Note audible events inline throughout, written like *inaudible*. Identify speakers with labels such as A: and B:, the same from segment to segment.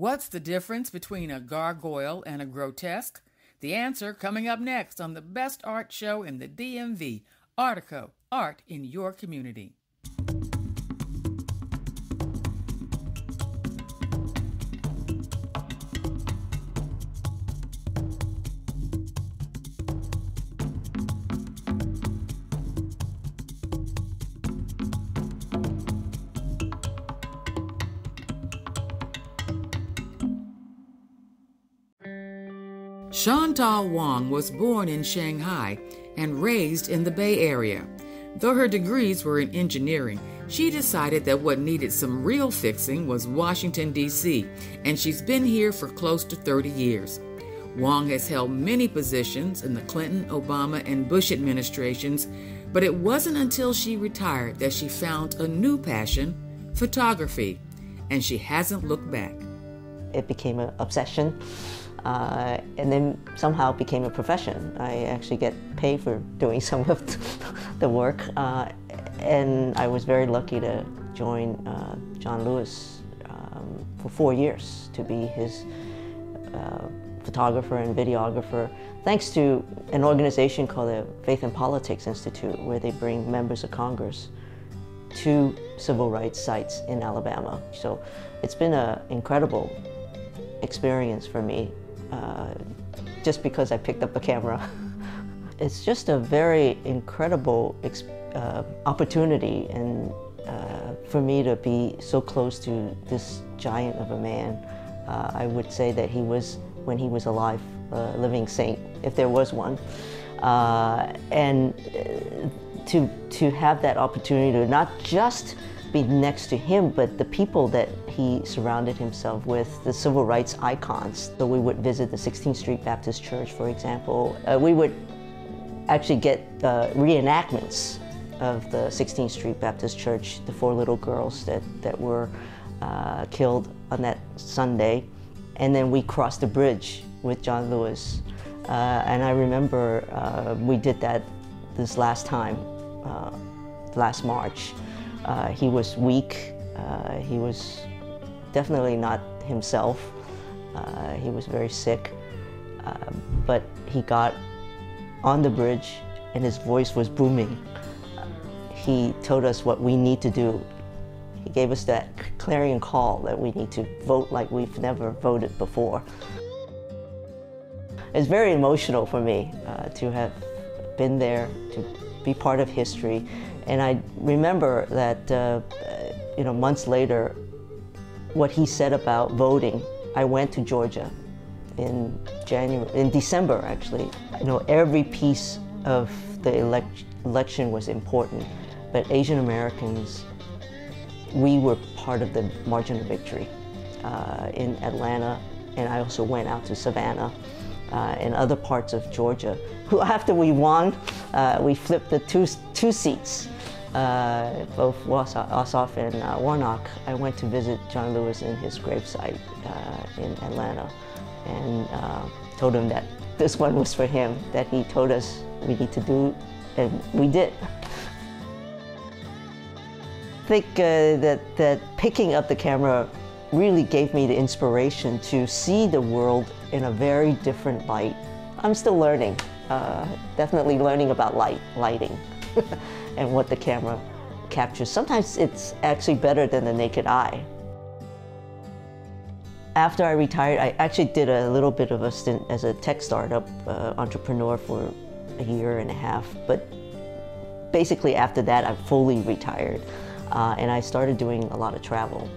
A: What's the difference between a gargoyle and a grotesque? The answer coming up next on the best art show in the DMV, Artico, Art in Your Community. Chantal Wong was born in Shanghai and raised in the Bay Area. Though her degrees were in engineering, she decided that what needed some real fixing was Washington, D.C., and she's been here for close to 30 years. Wong has held many positions in the Clinton, Obama, and Bush administrations, but it wasn't until she retired that she found a new passion photography, and she hasn't looked back.
B: It became an obsession uh, and then somehow became a profession. I actually get paid for doing *laughs* some of the work, uh, and I was very lucky to join uh, John Lewis um, for four years to be his uh, photographer and videographer, thanks to an organization called the Faith and Politics Institute, where they bring members of Congress to civil rights sites in Alabama. So it's been an incredible experience for me uh, just because I picked up a camera. *laughs* it's just a very incredible uh, opportunity and uh, for me to be so close to this giant of a man. Uh, I would say that he was, when he was alive, a living saint, if there was one. Uh, and to, to have that opportunity to not just be next to him, but the people that he surrounded himself with, the civil rights icons. So we would visit the 16th Street Baptist Church, for example. Uh, we would actually get uh, reenactments of the 16th Street Baptist Church, the four little girls that, that were uh, killed on that Sunday. And then we crossed the bridge with John Lewis. Uh, and I remember uh, we did that this last time, uh, last March. Uh, he was weak. Uh, he was definitely not himself. Uh, he was very sick. Uh, but he got on the bridge and his voice was booming. He told us what we need to do. He gave us that clarion call that we need to vote like we've never voted before. It's very emotional for me uh, to have been there, to be part of history, and I remember that, uh, you know, months later, what he said about voting. I went to Georgia in January, in December actually. You know, every piece of the elect election was important, but Asian Americans, we were part of the margin of victory uh, in Atlanta, and I also went out to Savannah uh, and other parts of Georgia. After we won, uh, we flipped the two, two seats uh, both Ossoff and uh, Warnock, I went to visit John Lewis in his gravesite uh, in Atlanta and uh, told him that this one was for him, that he told us we need to do, and we did. I think uh, that, that picking up the camera really gave me the inspiration to see the world in a very different light. I'm still learning, uh, definitely learning about light, lighting. *laughs* and what the camera captures. Sometimes it's actually better than the naked eye. After I retired, I actually did a little bit of a stint as a tech startup uh, entrepreneur for a year and a half, but basically after that, I fully retired, uh, and I started doing a lot of travel.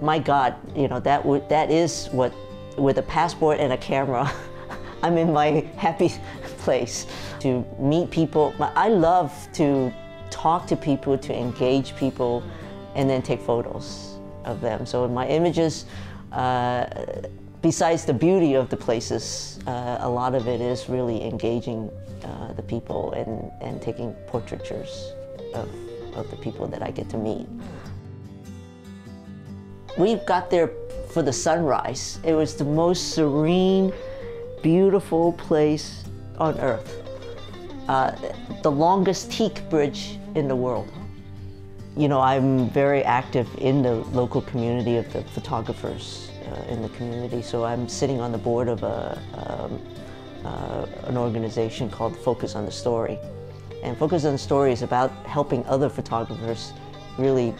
B: My God, you know that that is what, with a passport and a camera, *laughs* I'm in my happy place to meet people. I love to talk to people, to engage people, and then take photos of them. So my images, uh, besides the beauty of the places, uh, a lot of it is really engaging uh, the people and, and taking portraitures of, of the people that I get to meet. We got there for the sunrise. It was the most serene, beautiful place on earth. Uh, the longest teak bridge in the world. you know, I'm very active in the local community of the photographers uh, in the community. So I'm sitting on the board of a, um, uh, an organization called Focus on the Story. And Focus on the Story is about helping other photographers really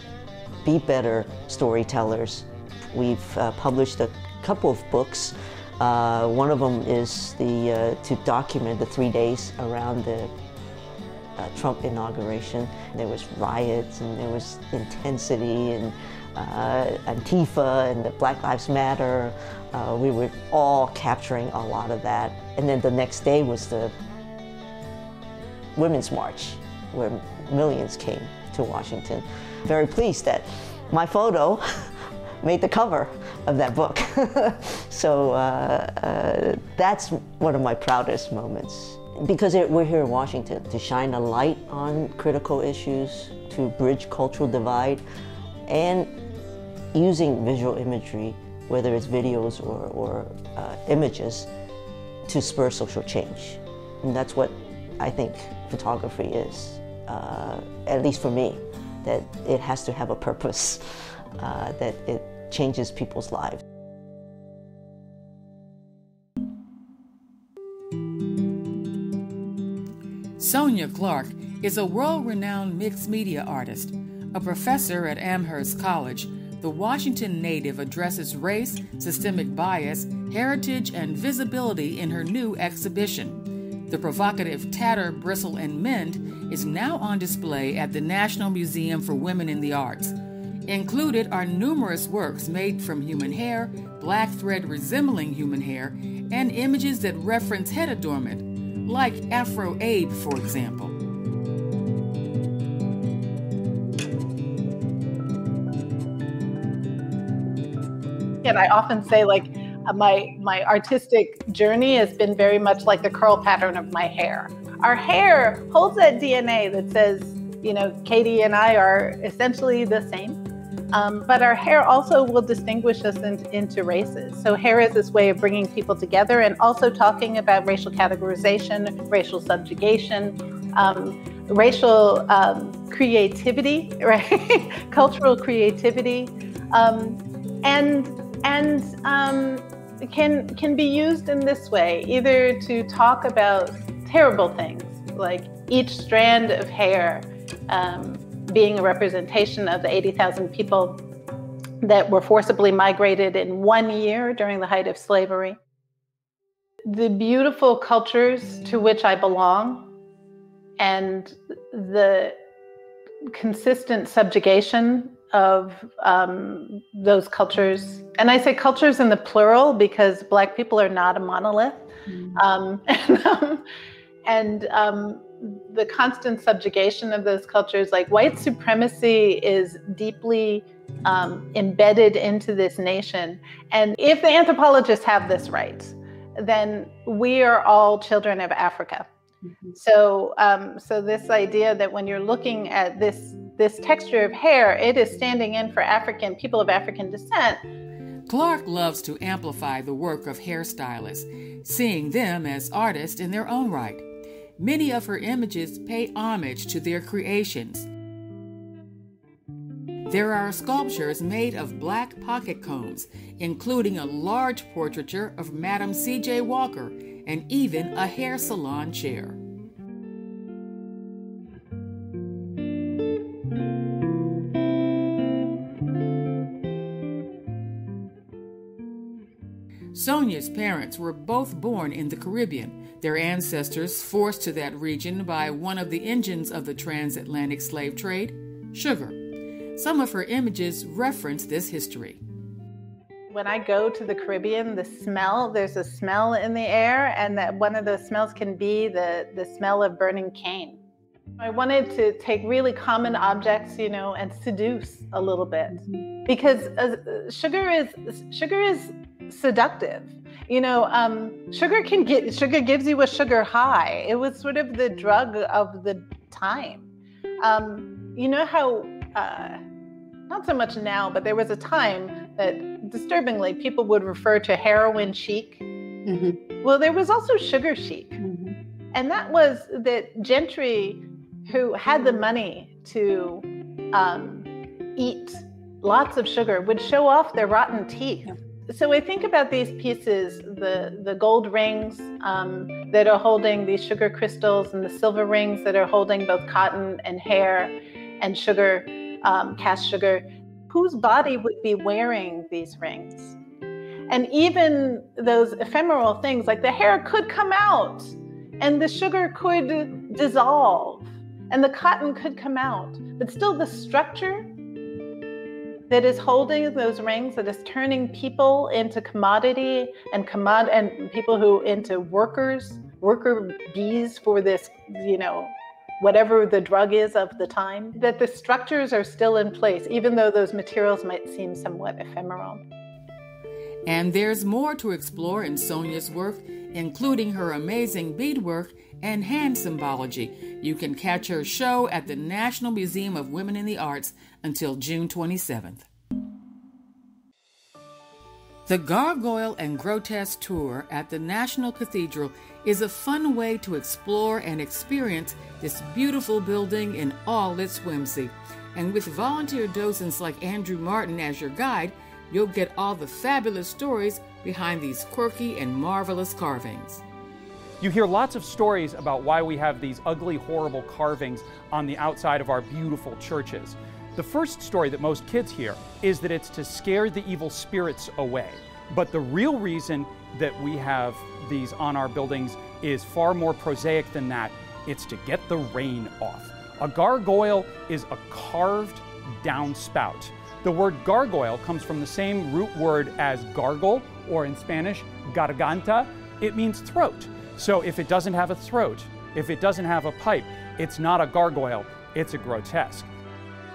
B: be better storytellers. We've uh, published a couple of books. Uh, one of them is the, uh, to document the three days around the uh, Trump inauguration. There was riots and there was intensity and uh, Antifa and the Black Lives Matter. We were all capturing a lot of that. And then the next day was the Women's March, where millions came to Washington. Very pleased that my photo *laughs* made the cover of that book. *laughs* so uh, uh, that's one of my proudest moments. Because it, we're here in Washington to shine a light on critical issues, to bridge cultural divide, and using visual imagery, whether it's videos or, or uh, images, to spur social change. And that's what I think photography is, uh, at least for me, that it has to have a purpose, uh, that it changes people's lives.
A: Sonya Clark is a world renowned mixed media artist, a professor at Amherst College the Washington native addresses race, systemic bias, heritage, and visibility in her new exhibition. The provocative Tatter, Bristle, and Mend is now on display at the National Museum for Women in the Arts. Included are numerous works made from human hair, black thread resembling human hair, and images that reference head adornment, like Afro Abe, for example.
C: And I often say, like, uh, my my artistic journey has been very much like the curl pattern of my hair. Our hair holds that DNA that says, you know, Katie and I are essentially the same. Um, but our hair also will distinguish us in, into races. So, hair is this way of bringing people together and also talking about racial categorization, racial subjugation, um, racial um, creativity, *laughs* right? Cultural creativity. Um, and and um, can can be used in this way, either to talk about terrible things like each strand of hair um, being a representation of the 80,000 people that were forcibly migrated in one year during the height of slavery. The beautiful cultures to which I belong and the consistent subjugation of um, those cultures. And I say cultures in the plural because Black people are not a monolith. Mm-hmm. Um, *laughs* and, um, and um, the constant subjugation of those cultures, like white supremacy, is deeply um, embedded into this nation. And if the anthropologists have this right, then we are all children of Africa. Mm-hmm. So, um, so this idea that when you're looking at this this texture of hair, it is standing in for African people of African descent.
A: Clark loves to amplify the work of hairstylists, seeing them as artists in their own right. Many of her images pay homage to their creations. There are sculptures made of black pocket combs, including a large portraiture of Madam C.J. Walker and even a hair salon chair. Sonya's parents were both born in the Caribbean, their ancestors forced to that region by one of the engines of the transatlantic slave trade, sugar. Some of her images reference this history.
C: When I go to the Caribbean, the smell, there's a smell in the air, and that one of those smells can be the, the smell of burning cane. I wanted to take really common objects, you know, and seduce a little bit because uh, sugar is sugar is seductive. You know, um, sugar can get sugar gives you a sugar high. It was sort of the drug of the time. Um, you know how uh, not so much now, but there was a time that disturbingly people would refer to heroin chic. Mm-hmm. Well, there was also sugar chic, mm-hmm. and that was that gentry who had the money to um, eat lots of sugar would show off their rotten teeth. So we think about these pieces, the, the gold rings um, that are holding these sugar crystals and the silver rings that are holding both cotton and hair and sugar, um, cast sugar. Whose body would be wearing these rings? And even those ephemeral things, like the hair could come out and the sugar could dissolve and the cotton could come out, but still the structure that is holding those rings, that is turning people into commodity and commod and people who into workers, worker bees for this, you know, whatever the drug is of the time, that the structures are still in place, even though those materials might seem somewhat ephemeral.
A: And there's more to explore in Sonya's work, including her amazing beadwork and hand symbology. You can catch her show at the National Museum of Women in the Arts until June 27th. The Gargoyle and Grotesque Tour at the National Cathedral is a fun way to explore and experience this beautiful building in all its whimsy. And with volunteer docents like Andrew Martin as your guide, you'll get all the fabulous stories behind these quirky and marvelous carvings.
D: You hear lots of stories about why we have these ugly, horrible carvings on the outside of our beautiful churches. The first story that most kids hear is that it's to scare the evil spirits away. But the real reason that we have these on our buildings is far more prosaic than that. It's to get the rain off. A gargoyle is a carved downspout. The word gargoyle comes from the same root word as gargle, or in Spanish, garganta. It means throat. So if it doesn't have a throat, if it doesn't have a pipe, it's not a gargoyle, it's a grotesque.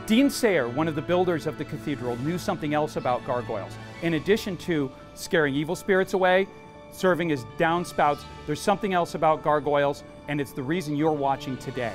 D: Dean Sayre, one of the builders of the cathedral, knew something else about gargoyles. In addition to scaring evil spirits away, serving as downspouts, there's something else about gargoyles, and it's the reason you're watching today.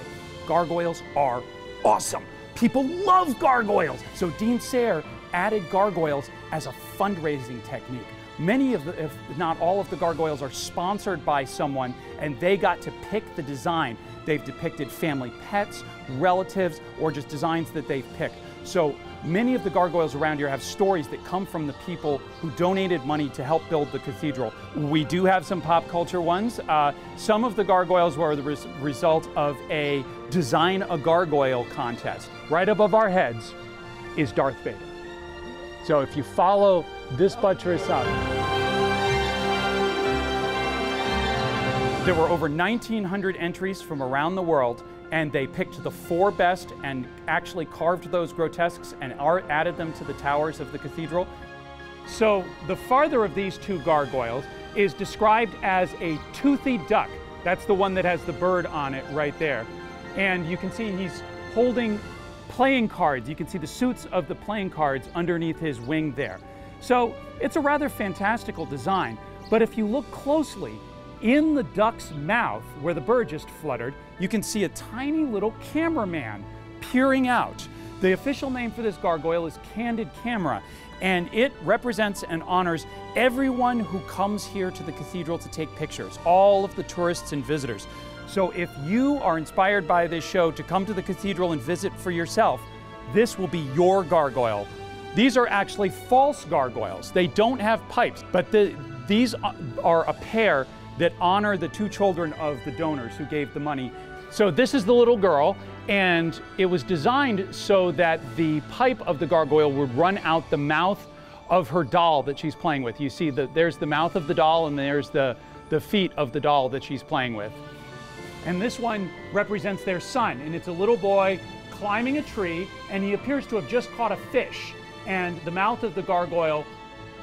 D: Gargoyles are awesome. People love gargoyles. So Dean Sayre added gargoyles as a fundraising technique. Many of the, if not all of the gargoyles are sponsored by someone, and they got to pick the design. They've depicted family pets, relatives, or just designs that they've picked. So many of the gargoyles around here have stories that come from the people who donated money to help build the cathedral. We do have some pop culture ones. Uh, some of the gargoyles were the res result of a Design a Gargoyle contest. Right above our heads is Darth Vader. So if you follow this buttress up, There were over 1,900 entries from around the world, and they picked the four best and actually carved those grotesques and added them to the towers of the cathedral. So the farther of these two gargoyles is described as a toothy duck. That's the one that has the bird on it right there. And you can see he's holding playing cards. You can see the suits of the playing cards underneath his wing there. So it's a rather fantastical design. But if you look closely, in the duck's mouth, where the bird just fluttered, you can see a tiny little cameraman peering out. The official name for this gargoyle is Candid Camera, and it represents and honors everyone who comes here to the cathedral to take pictures, all of the tourists and visitors. So if you are inspired by this show to come to the cathedral and visit for yourself, this will be your gargoyle. These are actually false gargoyles. They don't have pipes, but the, these are a pair that honor the two children of the donors who gave the money. So this is the little girl, and it was designed so that the pipe of the gargoyle would run out the mouth of her doll that she's playing with. You see that there's the mouth of the doll and there's the, the feet of the doll that she's playing with. And this one represents their son, and it's a little boy climbing a tree, and he appears to have just caught a fish. And the mouth of the gargoyle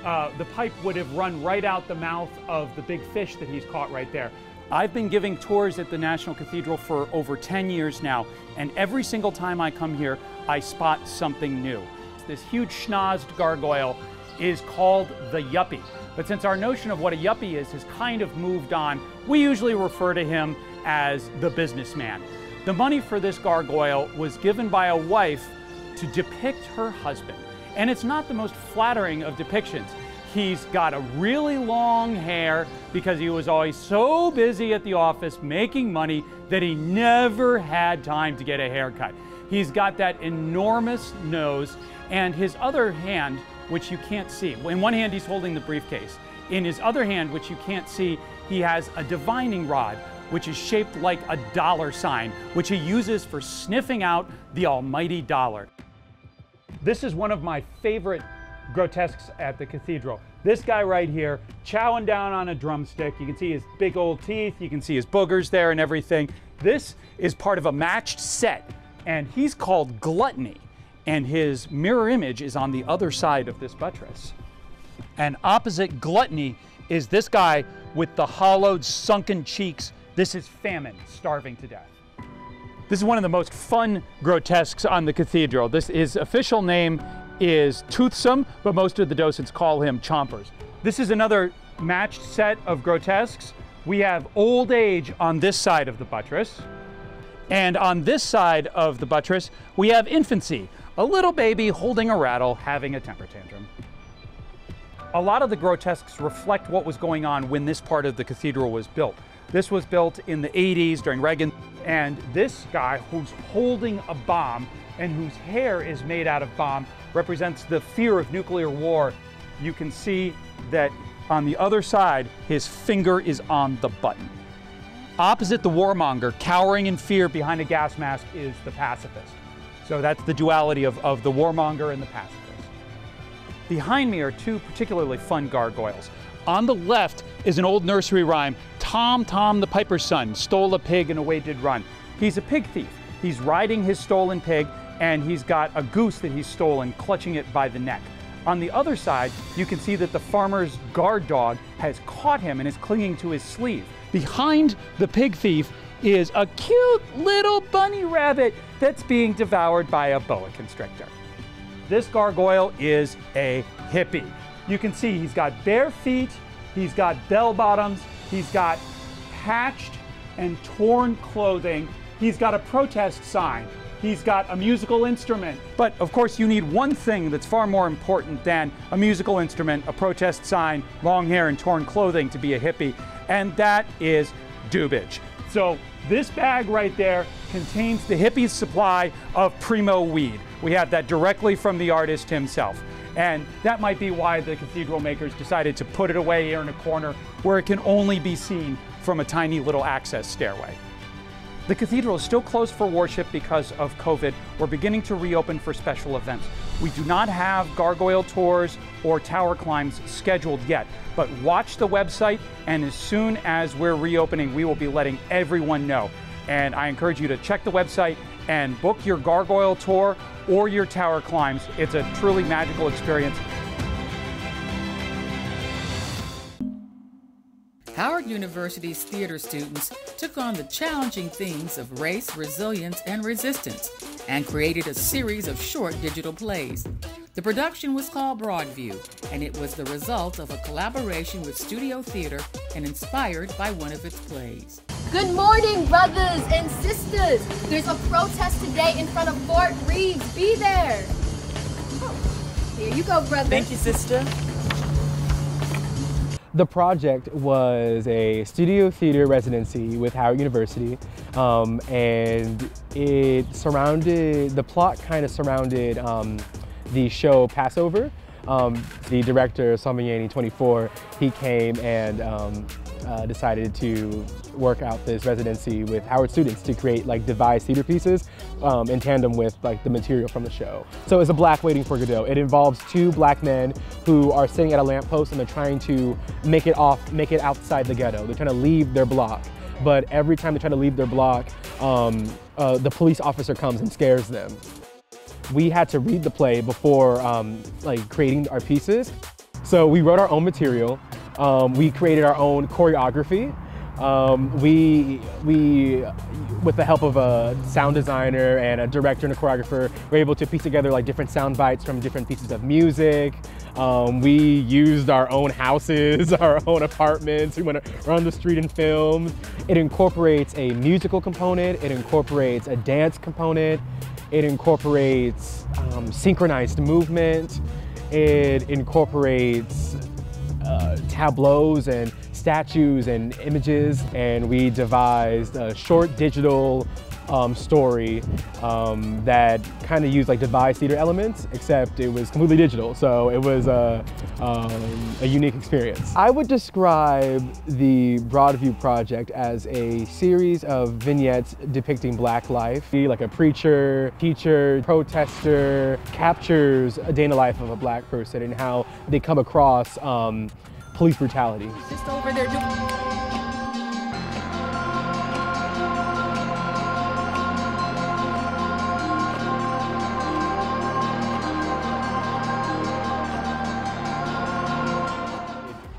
D: uh, the pipe would have run right out the mouth of the big fish that he's caught right there. I've been giving tours at the National Cathedral for over 10 years now, and every single time I come here, I spot something new. This huge schnozzed gargoyle is called the Yuppie. But since our notion of what a Yuppie is has kind of moved on, we usually refer to him as the businessman. The money for this gargoyle was given by a wife to depict her husband. And it's not the most flattering of depictions. He's got a really long hair because he was always so busy at the office making money that he never had time to get a haircut. He's got that enormous nose, and his other hand, which you can't see. In one hand, he's holding the briefcase. In his other hand, which you can't see, he has a divining rod, which is shaped like a dollar sign, which he uses for sniffing out the almighty dollar. This is one of my favorite grotesques at the cathedral. This guy right here, chowing down on a drumstick. You can see his big old teeth, you can see his boogers there and everything. This is part of a matched set, and he's called Gluttony, and his mirror image is on the other side of this buttress. And opposite Gluttony is this guy with the hollowed, sunken cheeks. This is Famine, starving to death. This is one of the most fun grotesques on the cathedral. This his official name is Toothsome, but most of the docents call him Chompers. This is another matched set of grotesques. We have old age on this side of the buttress. And on this side of the buttress, we have infancy, a little baby holding a rattle, having a temper tantrum. A lot of the grotesques reflect what was going on when this part of the cathedral was built. This was built in the 80s during Reagan, and this guy who's holding a bomb and whose hair is made out of bomb represents the fear of nuclear war. You can see that on the other side, his finger is on the button. Opposite the warmonger, cowering in fear behind a gas mask, is the pacifist. So that's the duality of, of the warmonger and the pacifist. Behind me are two particularly fun gargoyles. On the left is an old nursery rhyme Tom, Tom, the piper's son, stole a pig and away did run. He's a pig thief. He's riding his stolen pig and he's got a goose that he's stolen clutching it by the neck. On the other side, you can see that the farmer's guard dog has caught him and is clinging to his sleeve. Behind the pig thief is a cute little bunny rabbit that's being devoured by a boa constrictor. This gargoyle is a hippie. You can see he's got bare feet, he's got bell bottoms, He's got patched and torn clothing. He's got a protest sign. He's got a musical instrument. But of course, you need one thing that's far more important than a musical instrument, a protest sign, long hair, and torn clothing to be a hippie, and that is dubage. So this bag right there contains the hippie's supply of primo weed. We have that directly from the artist himself. And that might be why the cathedral makers decided to put it away here in a corner where it can only be seen from a tiny little access stairway. The cathedral is still closed for worship because of COVID. We're beginning to reopen for special events. We do not have gargoyle tours or tower climbs scheduled yet, but watch the website, and as soon as we're reopening, we will be letting everyone know. And I encourage you to check the website and book your gargoyle tour or your tower climbs. It's a truly magical experience.
A: Howard University's theater students took on the challenging themes of race, resilience, and resistance and created a series of short digital plays. The production was called Broadview, and it was the result of a collaboration with Studio Theater and inspired by one of its plays.
E: Good morning, brothers and sisters. There's a protest today in front of Fort Reeves. Be there. Oh, here you go, brother.
F: Thank you, sister.
G: The project was a studio theater residency with Howard University, um, and it surrounded, the plot kind of surrounded um, the show Passover. Um, the director, Psalmayene 24, he came and um, uh, decided to work out this residency with Howard students to create like devised theater pieces um, in tandem with like the material from the show. So it's a black waiting for Godot. It involves two black men who are sitting at a lamppost and they're trying to make it off, make it outside the ghetto. They're trying to leave their block. But every time they try to leave their block, um, uh, the police officer comes and scares them. We had to read the play before um, like creating our pieces. So we wrote our own material um, we created our own choreography. Um, we, we, with the help of a sound designer and a director and a choreographer, were able to piece together like different sound bites from different pieces of music. Um, we used our own houses, *laughs* our own apartments. We went around the street and filmed. It incorporates a musical component. It incorporates a dance component. It incorporates um, synchronized movement. It incorporates uh, tableaus and statues and images, and we devised a short digital um, story um, that kind of used like devised theater elements, except it was completely digital. So it was a, um, a unique experience. I would describe the Broadview project as a series of vignettes depicting black life. Like a preacher, teacher, protester captures a day in the life of a black person and how they come across um, police brutality.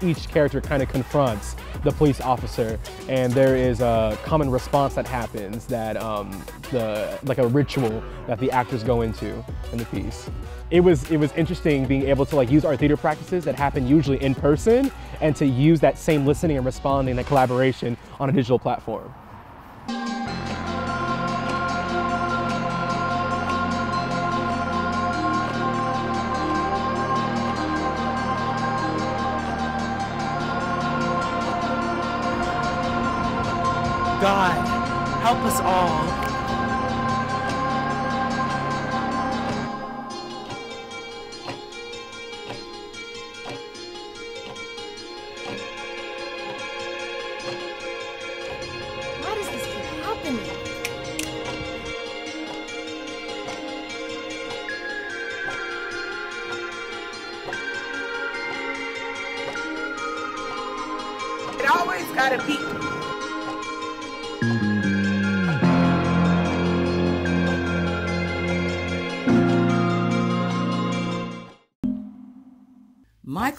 G: Each character kind of confronts the police officer and there is a common response that happens that um, the like a ritual that the actors go into in the piece. It was it was interesting being able to like use our theater practices that happen usually in person and to use that same listening and responding and collaboration on a digital platform.
F: God, help us all.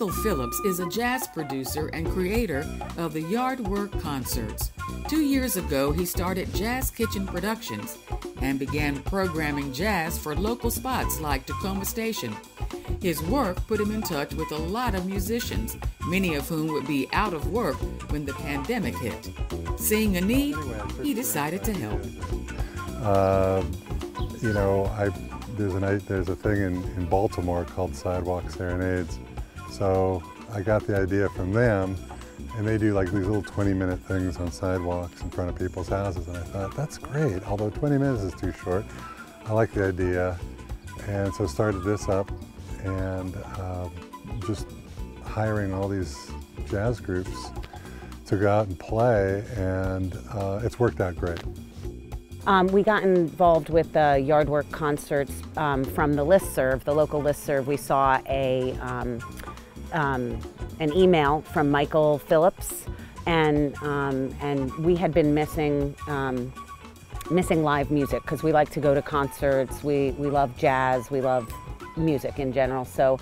A: Michael Phillips is a jazz producer and creator of the Yardwork Concerts. Two years ago, he started Jazz Kitchen Productions and began programming jazz for local spots like Tacoma Station. His work put him in touch with a lot of musicians, many of whom would be out of work when the pandemic hit. Seeing a need, he decided to help.
H: Uh, you know, I there's a there's a thing in, in Baltimore called Sidewalk Serenades. So I got the idea from them, and they do like these little 20-minute things on sidewalks in front of people's houses, and I thought that's great. Although 20 minutes is too short, I like the idea, and so started this up, and uh, just hiring all these jazz groups to go out and play, and uh, it's worked out great.
I: Um, we got involved with the Yardwork concerts um, from the listserv, the local listserv. We saw a um, um, an email from Michael Phillips, and um, and we had been missing um, missing live music because we like to go to concerts. We we love jazz. We love music in general. So.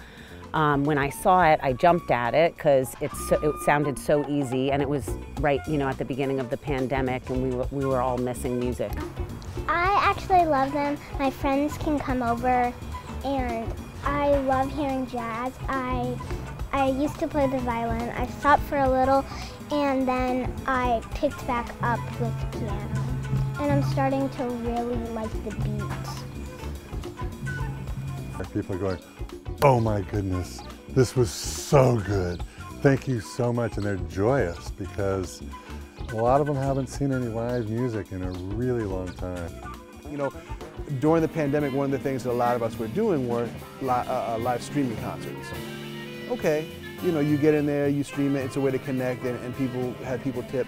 I: Um, when I saw it, I jumped at it because it sounded so easy, and it was right, you know, at the beginning of the pandemic, and we were, we were all missing music.
J: I actually love them. My friends can come over, and I love hearing jazz. I I used to play the violin. I stopped for a little, and then I picked back up with piano. And I'm starting to really like the beats.
H: People are going, oh my goodness, this was so good. Thank you so much. And they're joyous because a lot of them haven't seen any live music in a really long time.
K: You know, during the pandemic, one of the things that a lot of us were doing were li uh, uh, live streaming concerts. Okay, you know, you get in there, you stream it, it's a way to connect, and, and people have people tip,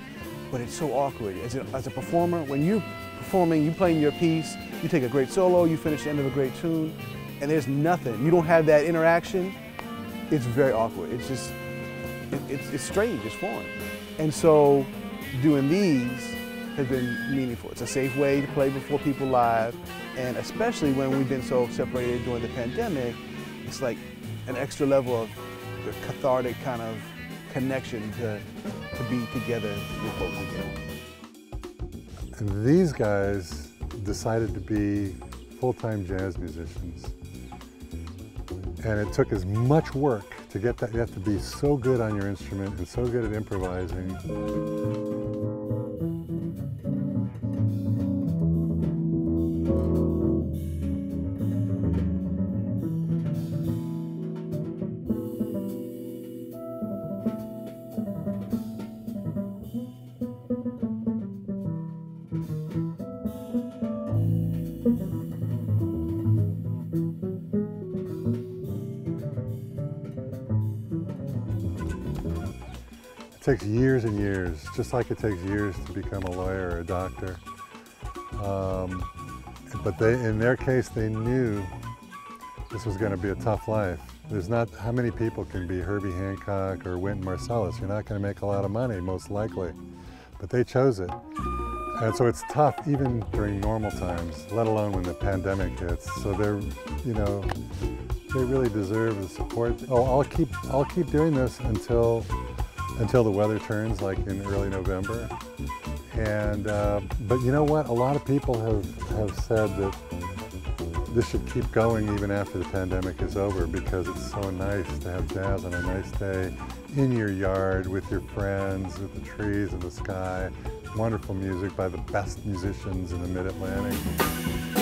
K: but it's so awkward. As a, as a performer, when you're performing, you playing your piece, you take a great solo, you finish the end of a great tune, and there's nothing. You don't have that interaction. It's very awkward. It's just, it, it's, it's strange, it's foreign. And so doing these has been meaningful. It's a safe way to play before people live, and especially when we've been so separated during the pandemic, it's like an extra level of the cathartic kind of connection to, to be together with folks again.
H: And these guys decided to be full-time jazz musicians. And it took as much work to get that. You have to be so good on your instrument and so good at improvising. Takes years and years, just like it takes years to become a lawyer or a doctor. Um, but they, in their case, they knew this was going to be a tough life. There's not how many people can be Herbie Hancock or Wynton Marsalis. You're not going to make a lot of money, most likely. But they chose it. And so it's tough even during normal times, let alone when the pandemic hits. So they're, you know, they really deserve the support. Oh, I'll keep, I'll keep doing this until, until the weather turns, like in early November. And, uh, but you know what? A lot of people have, have said that this should keep going even after the pandemic is over because it's so nice to have jazz on a nice day in your yard with your friends, with the trees and the sky. Wonderful music by the best musicians in the Mid-Atlantic.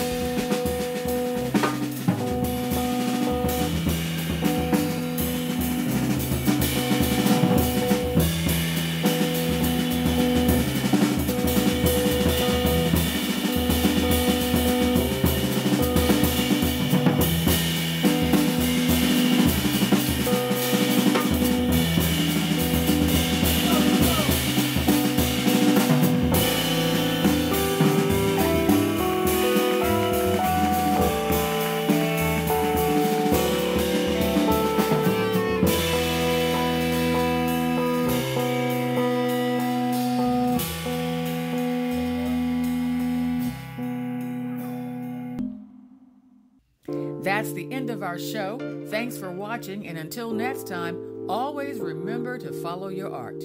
A: End of our show. Thanks for watching, and until next time, always remember to follow your art.